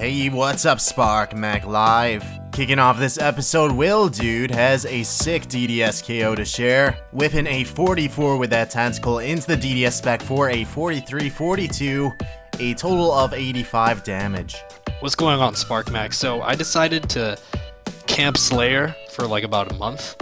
Hey, what's up, Sparc Mac Live? Kicking off this episode, Will Dude has a sick DDS KO to share, whipping a 44 with that tentacle into the DDS spec for a 43-42, a total of 85 damage. What's going on, Sparc Mac? So I decided to camp Slayer for like about a month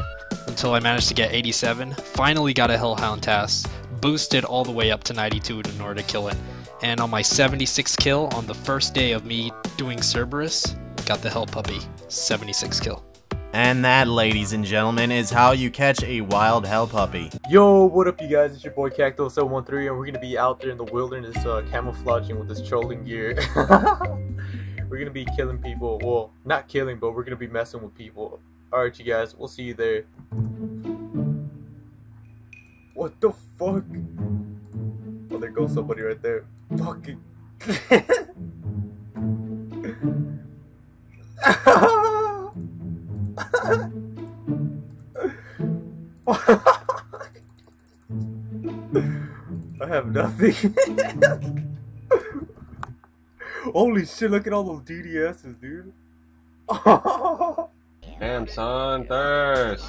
until I managed to get 87. Finally got a Hellhound task, boosted all the way up to 92 in order to kill it. And on my 76 kill on the first day of me doing Cerberus, got the Hell Puppy, 76 kill. And that, ladies and gentlemen, is how you catch a wild Hell Puppy. Yo, what up you guys? It's your boy Cacto713 and we're gonna be out there in the wilderness uh, camouflaging with this trolling gear. we're gonna be killing people. Well, not killing, but we're gonna be messing with people. Alright you guys, we'll see you there. What the fuck? Oh, there goes somebody right there. Fucking. have mm. nothing. Holy shit, look at all those DDSs, dude. Damn, son, thirst.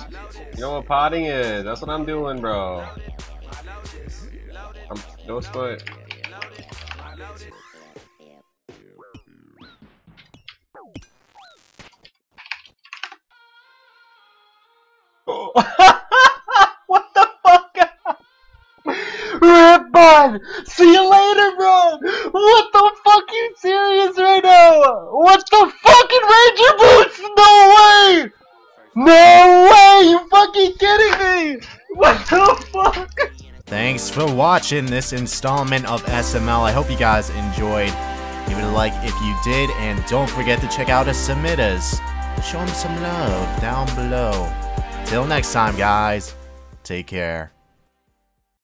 You know what potting is? That's what I'm doing, bro. I'm no foot. what the fuck? Rip bud! See you later, bro! What the fuck? You serious right now? What the fucking Ranger boots? No way! No way! You fucking kidding me? What the fuck? Thanks for watching this installment of SML. I hope you guys enjoyed. Give it a like if you did, and don't forget to check out the submitters. Show them some love down below. Till next time, guys. Take care.